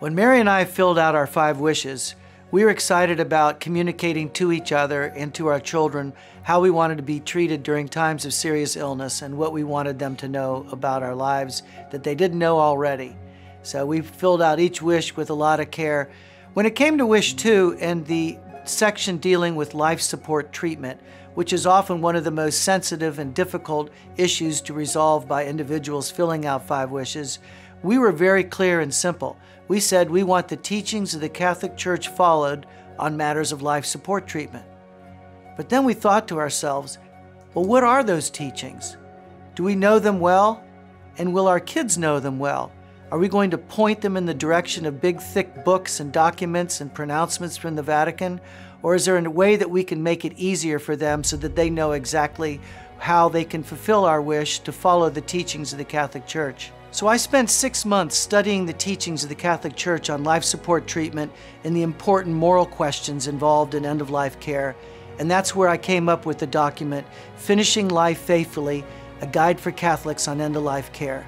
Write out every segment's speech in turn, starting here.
When Mary and I filled out our five wishes, we were excited about communicating to each other and to our children how we wanted to be treated during times of serious illness and what we wanted them to know about our lives that they didn't know already. So we filled out each wish with a lot of care. When it came to wish two and the section dealing with life support treatment, which is often one of the most sensitive and difficult issues to resolve by individuals filling out five wishes, we were very clear and simple. We said we want the teachings of the Catholic Church followed on matters of life support treatment. But then we thought to ourselves, well, what are those teachings? Do we know them well? And will our kids know them well? Are we going to point them in the direction of big, thick books and documents and pronouncements from the Vatican? Or is there a way that we can make it easier for them so that they know exactly how they can fulfill our wish to follow the teachings of the Catholic Church? So I spent six months studying the teachings of the Catholic Church on life support treatment and the important moral questions involved in end of life care. And that's where I came up with the document, Finishing Life Faithfully A Guide for Catholics on End of Life Care.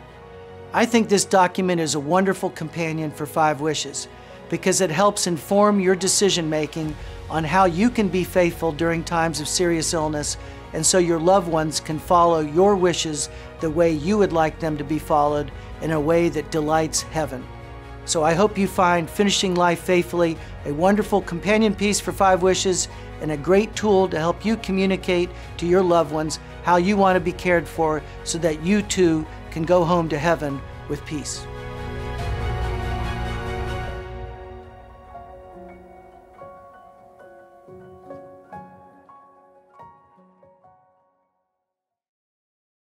I think this document is a wonderful companion for Five Wishes because it helps inform your decision making on how you can be faithful during times of serious illness and so your loved ones can follow your wishes the way you would like them to be followed in a way that delights heaven. So I hope you find Finishing Life Faithfully a wonderful companion piece for Five Wishes and a great tool to help you communicate to your loved ones how you want to be cared for so that you too can go home to heaven with peace.